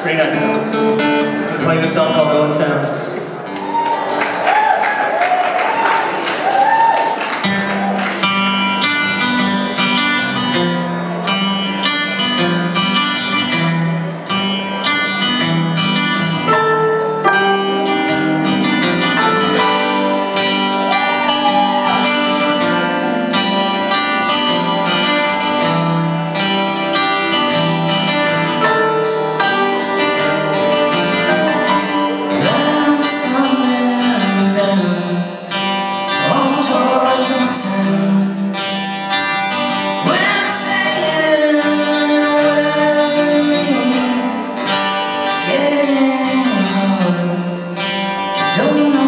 It's pretty nice. I'm playing a song called Owen Sound. Don't